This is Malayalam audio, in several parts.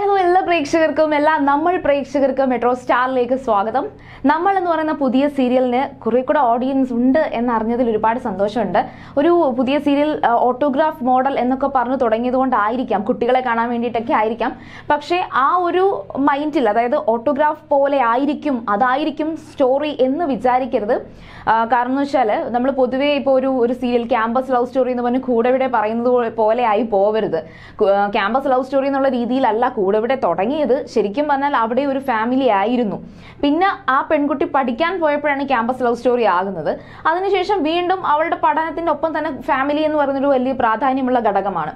ഹലോ എല്ലാ പ്രേക്ഷകർക്കും എല്ലാ നമ്മൾ പ്രേക്ഷകർക്കും മെട്രോ സ്റ്റാറിലേക്ക് സ്വാഗതം. നമ്മൾ എന്ന് പറയുന്ന പുതിയ സീരിയലിന് കുറെ കൂടെ ഓഡിയൻസ് ഉണ്ട് എന്നറിഞ്ഞതിൽ ഒരുപാട് സന്തോഷമുണ്ട്. ഒരു പുതിയ സീരിയൽ ഓട്ടോഗ്രാഫ് മോഡൽ എന്നൊക്കെ പറഞ്ഞു തുടങ്ങിയത് കൊണ്ടായിരിക്കാം കുട്ടികളെ കാണാൻ വേണ്ടിയിട്ടൊക്കെ ആയിരിക്കാം. പക്ഷേ ആ ഒരു മൈൻഡിൽ അതായത് ഓട്ടോഗ്രാഫ് പോലെ ആയിരിക്കും അതായിരിക്കും സ്റ്റോറി എന്ന് വിചാരിക്കരുത്. കാരണം എന്ന് വെച്ചാൽ നമ്മൾ പൊതുവേ ഇപ്പോൾ ഒരു ഒരു സീരിയൽ ക്യാമ്പസ് ലവ് സ്റ്റോറി എന്ന് പറഞ്ഞ് കൂടെവിടെ പറയുന്നത് പോലെ ആയി പോവരുത്. ക്യാമ്പസ് ലവ് സ്റ്റോറി എന്നുള്ള രീതിയിലല്ല കൂടെവിടെ തുടങ്ങിയത് ശരിക്കും പറഞ്ഞാൽ അവിടെ ഒരു ഫാമിലി ആയിരുന്നു. പിന്നെ ആ പെൺകുട്ടി പഠിക്കാൻ പോയപ്പോഴാണ് ക്യാമ്പസ് ലവ് സ്റ്റോറി ആകുന്നത്. അതിനുശേഷം വീണ്ടും അവളുടെ പഠനത്തിന്റെ ഒപ്പം തന്നെ ഫാമിലി എന്ന് പറയുന്നൊരു വലിയ പ്രാധാന്യമുള്ള ഘടകമാണ്.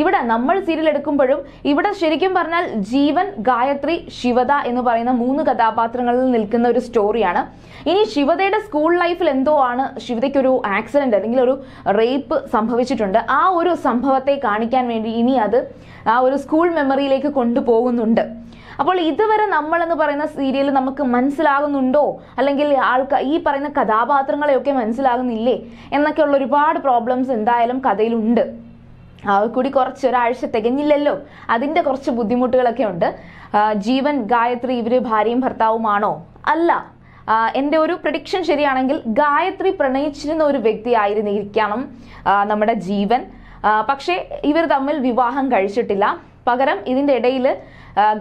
ഇവിടെ നമ്മൾ സീരിയൽ എടുക്കുമ്പോഴും ഇവിടെ ശരിക്കും പറഞ്ഞാൽ ജീവൻ ഗായത്രി ശിവത എന്ന് പറയുന്ന മൂന്ന് കഥാപാത്രങ്ങളിൽ നിൽക്കുന്ന ഒരു സ്റ്റോറിയാണ് ഇനി ശിവതയുടെ സ്കൂൾ ലൈഫിൽ എന്തോ ആണ് ശിവതയ്ക്ക് ഒരു ആക്സിഡന്റ് അല്ലെങ്കിൽ ഒരു റേപ്പ് സംഭവിച്ചിട്ടുണ്ട്. ആ ഒരു സംഭവത്തെ കാണിക്കാൻ വേണ്ടി ഇനി അത് ആ ഒരു സ്കൂൾ മെമ്മറിയിലേക്ക് കൊണ്ടുപോകുന്നുണ്ട്. അപ്പോൾ ഇതുവരെ നമ്മൾ എന്ന് പറയുന്ന സീരിയൽ നമുക്ക് മനസ്സിലാകുന്നുണ്ടോ? അല്ലെങ്കിൽ ആൾക്കാർ ഈ പറയുന്ന കഥാപാത്രങ്ങളെയൊക്കെ മനസ്സിലാകുന്നില്ലേ? എന്നൊക്കെയുള്ള ഒരുപാട് പ്രോബ്ലംസ് എന്തായാലും കഥയിലുണ്ട്. കൂടി കുറച്ച് ഒരാഴ്ച തികഞ്ഞില്ലല്ലോ. അതിന്റെ കുറച്ച് ബുദ്ധിമുട്ടുകളൊക്കെ ഉണ്ട്. ജീവൻ ഗായത്രി ഇവർ ഭാര്യയും ഭർത്താവുമാണോ? അല്ല. എന്റെ ഒരു പ്രഡിക്ഷൻ ശരിയാണെങ്കിൽ ഗായത്രി പ്രണയിച്ചിരുന്ന ഒരു വ്യക്തി ആയിരുന്നിരിക്കണം നമ്മുടെ ജീവൻ. പക്ഷേ ഇവർ തമ്മിൽ വിവാഹം കഴിച്ചിട്ടില്ല. പകരം ഇതിന്റെ ഇടയിൽ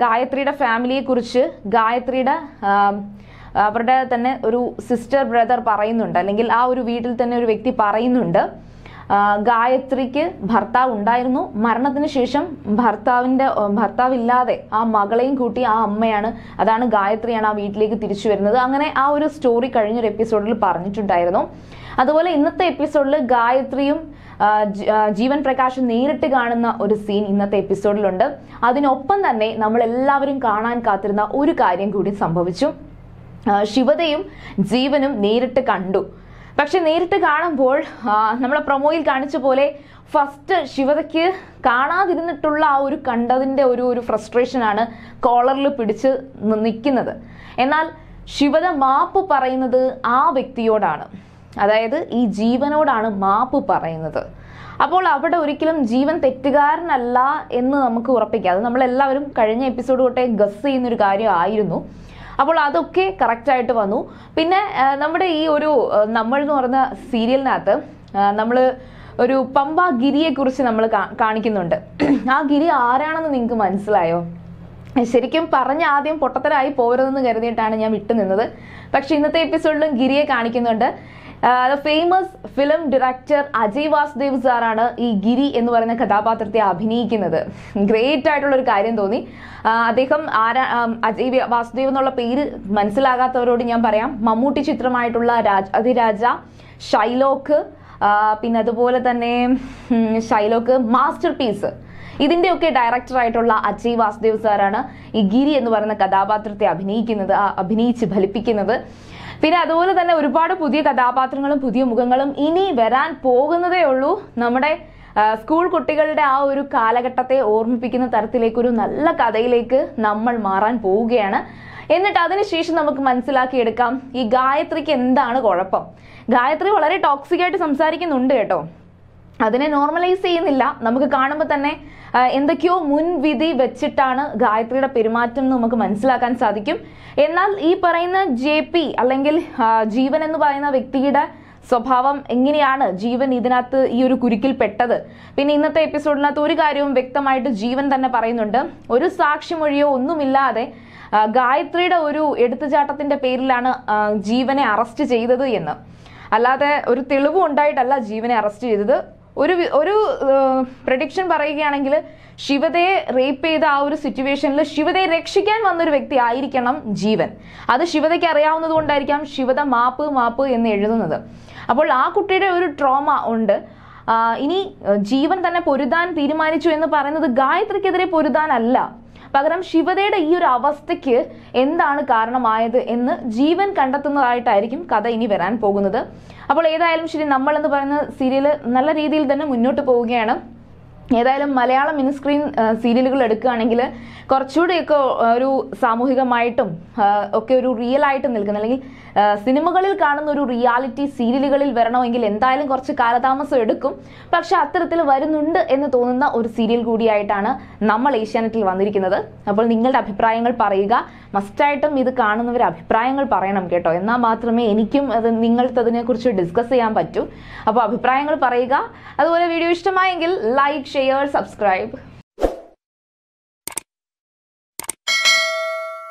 ഗായത്രിയുടെ ഫാമിലിയെക്കുറിച്ച് ഗായത്രിയുടെ അവരുടെ തന്നെ ഒരു സിസ്റ്റർ ബ്രദർ പറയുന്നുണ്ട്. അല്ലെങ്കിൽ ആ ഒരു വീട്ടിൽ തന്നെ ഒരു വ്യക്തി പറയുന്നുണ്ട്. ഗായത്രിക്ക് ഭർത്താവ് ഉണ്ടായിരുന്നു. മരണത്തിന് ശേഷം ഭർത്താവിന്റെ ഭർത്താവില്ലാതെ ആ മകളെയും കൂട്ടി ആ അമ്മയാണ് അതാണ് ഗായത്രിയാണ് ആ വീട്ടിലേക്ക് തിരിച്ചു വരുന്നത്. അങ്ങനെ ആ ഒരു സ്റ്റോറി കഴിഞ്ഞൊരു എപ്പിസോഡിൽ പറഞ്ഞിട്ടുണ്ടായിരുന്നു. അതുപോലെ ഇന്നത്തെ എപ്പിസോഡിൽ ഗായത്രിയും ജീവൻ പ്രകാശും നേരിട്ട് കാണുന്ന ഒരു സീൻ ഇന്നത്തെ എപ്പിസോഡിലുണ്ട് അതിനൊപ്പം തന്നെ നമ്മൾ എല്ലാവരും കാണാൻ കാത്തിരുന്ന ഒരു കാര്യം കൂടി സംഭവിച്ചു. ശിവതയും ജീവനും നേരിട്ട് കണ്ടു. പക്ഷെ നേരിട്ട് കാണുമ്പോൾ നമ്മളെ പ്രൊമോയിൽ കാണിച്ച പോലെ ഫസ്റ്റ് ശിവതയ്ക്ക് കാണാതിരുന്നിട്ടുള്ള ആ ഒരു കണ്ടതിന്റെ ഒരു ഒരു ഫ്രസ്ട്രേഷൻ ആണ് കോളറിൽ പിടിച്ച് നിൽക്കുന്നത് എന്നാൽ ശിവത മാപ്പ് പറയുന്നത് ആ വ്യക്തിയോടാണ്. അതായത് ഈ ജീവനോടാണ് മാപ്പ് പറയുന്നത്. അപ്പോൾ അവിടെ ഒരിക്കലും ജീവൻ തെറ്റുകാരനല്ല എന്ന് നമുക്ക് ഉറപ്പിക്കാം. അത് നമ്മളെല്ലാവരും കഴിഞ്ഞ എപ്പിസോഡ് തൊട്ടേ ഗസ് ചെയ്യുന്നൊരു കാര്യമായിരുന്നു അപ്പോൾ അതൊക്കെ കറക്റ്റായിട്ട് വന്നു. പിന്നെ നമ്മുടെ ഈ ഒരു നമ്മൾ എന്ന് പറയുന്ന സീരിയലിനകത്ത് നമ്മൾ ഒരു പമ്പ ഗിരിയെ കുറിച്ച് നമ്മൾ കാണിക്കുന്നുണ്ട്. ആ ഗിരി ആരാണെന്ന് നിങ്ങൾക്ക് മനസ്സിലായോ? ശരിക്കും പറഞ്ഞ ആദ്യം പൊട്ടത്തരായി പോരുതെന്ന് കരുതിയിട്ടാണ് ഞാൻ വിട്ടുനിന്നത് പക്ഷെ ഇന്നത്തെ എപ്പിസോഡിലും ഗിരിയെ കാണിക്കുന്നുണ്ട്. Famous film director Ajay Vasudev സാറാണ് ഈ ഗിരി എന്ന് പറയുന്ന കഥാപാത്രത്തെ അഭിനയിക്കുന്നത്. ഗ്രേറ്റ് ആയിട്ടുള്ള ഒരു കാര്യം തോന്നി. അദ്ദേഹം ആരാ അജയ് വാസുദേവ് എന്നുള്ള പേര് മനസ്സിലാകാത്തവരോട് ഞാൻ പറയാം. മമ്മൂട്ടി ചിത്രമായിട്ടുള്ള രാജ് അതിരാജ ഷൈലോക്ക് പിന്നെ അതുപോലെ തന്നെ ഷൈലോക്ക് മാസ്റ്റർ പീസ് ഇതിന്റെയൊക്കെ ഡയറക്ടർ ആയിട്ടുള്ള അജയ് വാസുദേവ് സാറാണ് ഈ ഗിരി എന്ന് പറയുന്ന കഥാപാത്രത്തെ അഭിനയിക്കുന്നത് അഭിനയിച്ച് ഫലിപ്പിക്കുന്നത്. പിന്നെ അതുപോലെ തന്നെ ഒരുപാട് പുതിയ കഥാപാത്രങ്ങളും പുതിയ മുഖങ്ങളും ഇനി വരാൻ പോകുന്നതേ ഉള്ളൂ. നമ്മുടെ സ്കൂൾ കുട്ടികളുടെ ആ ഒരു കാലഘട്ടത്തെ ഓർമ്മിപ്പിക്കുന്ന തരത്തിലേക്ക് ഒരു നല്ല കഥയിലേക്ക് നമ്മൾ മാറാൻ പോവുകയാണ്. എന്നിട്ട് അതിനുശേഷം നമുക്ക് മനസ്സിലാക്കിയെടുക്കാം ഈ ഗായത്രിക്ക് എന്താണ് കുഴപ്പം. ഗായത്രി വളരെ ടോക്സിക് ആയിട്ട് സംസാരിക്കുന്നുണ്ട് കേട്ടോ. അതിനെ നോർമലൈസ് ചെയ്യുന്നില്ല. നമുക്ക് കാണുമ്പോൾ തന്നെ എന്തൊക്കെയോ മുൻവിധി വെച്ചിട്ടാണ് ഗായത്രിയുടെ പെരുമാറ്റം എന്ന് നമുക്ക് മനസ്സിലാക്കാൻ സാധിക്കും. എന്നാൽ ഈ പറയുന്ന ജെ പി അല്ലെങ്കിൽ ജീവൻ എന്ന് പറയുന്ന വ്യക്തിയുടെ സ്വഭാവം എങ്ങനെയാണ് ജീവൻ ഇതിനകത്ത് ഈ ഒരു കുരുക്കിൽ പെട്ടത്? പിന്നെ ഇന്നത്തെ എപ്പിസോഡിനകത്ത് ഒരു കാര്യവും വ്യക്തമായിട്ട് ജീവൻ തന്നെ പറയുന്നുണ്ട്. ഒരു സാക്ഷിമൊഴിയോ ഒന്നുമില്ലാതെ ഗായത്രിയുടെ ഒരു എടുത്തുചാട്ടത്തിന്റെ പേരിലാണ് ജീവനെ അറസ്റ്റ് ചെയ്തത് എന്ന്. അല്ലാതെ ഒരു തെളിവും ഉണ്ടായിട്ടല്ല ജീവനെ അറസ്റ്റ് ചെയ്തത്. ഒരു ഒരു പ്രഡിക്ഷൻ പറയുകയാണെങ്കിൽ ശിവതയെ റേപ്പ് ചെയ്ത ആ ഒരു സിറ്റുവേഷനിൽ ശിവതയെ രക്ഷിക്കാൻ വന്നൊരു വ്യക്തി ആയിരിക്കണം ജീവൻ. അത് ശിവതയ്ക്ക് അറിയാവുന്നത് കൊണ്ടായിരിക്കാം ശിവത മാപ്പ് മാപ്പ് എന്ന് എഴുതുന്നത്. അപ്പോൾ ആ കുട്ടിയുടെ ഒരു ട്രോമ ഉണ്ട്. ഇനി ജീവൻ തന്നെ പൊരുതാൻ തീരുമാനിച്ചു എന്ന് പറയുന്നത് ഗായത്രിക്കെതിരെ പൊരുതാനല്ല. പകരം ശിവതയുടെ ഈ ഒരു അവസ്ഥയ്ക്ക് എന്താണ് കാരണമായത് എന്ന് ജീവൻ കണ്ടെത്തുന്നതായിട്ടായിരിക്കും കഥ ഇനി വരാൻ പോകുന്നത്. അപ്പോൾ ഏതായാലും ശരി നമ്മൾ എന്ന് പറയുന്ന സീരിയൽ നല്ല രീതിയിൽ തന്നെ മുന്നോട്ട് പോവുകയാണ്. ഏതായാലും മലയാളം മിനിസ്ക്രീൻ സീരിയലുകൾ എടുക്കുകയാണെങ്കിൽ കുറച്ചുകൂടിയൊക്കെ ഒരു സാമൂഹികമായിട്ടും ഒക്കെ ഒരു റിയൽ ആയിട്ട് നിൽക്കുന്ന അല്ലെങ്കിൽ സിനിമകളിൽ കാണുന്ന ഒരു റിയാലിറ്റി സീരിയലുകളിൽ വരണമെങ്കിൽ എന്തായാലും കുറച്ച് കാലതാമസം എടുക്കും. പക്ഷെ അത്തരത്തിൽ വരുന്നുണ്ട് എന്ന് തോന്നുന്ന ഒരു സീരിയൽ കൂടിയായിട്ടാണ് നമ്മൾ ഏഷ്യാനെറ്റിൽ വന്നിരിക്കുന്നത്. അപ്പോൾ നിങ്ങളുടെ അഭിപ്രായങ്ങൾ പറയുക. മസ്റ്റായിട്ടും ഇത് കാണുന്നവർ അഭിപ്രായങ്ങൾ പറയണം കേട്ടോ. എന്നാൽ മാത്രമേ എനിക്കും അത് നിങ്ങൾക്ക് അതിനെക്കുറിച്ച് ഡിസ്കസ് ചെയ്യാൻ പറ്റൂ. അപ്പോൾ അഭിപ്രായങ്ങൾ പറയുക. അതുപോലെ വീഡിയോ ഇഷ്ടമായെങ്കിൽ ലൈക്ക് share, subscribe.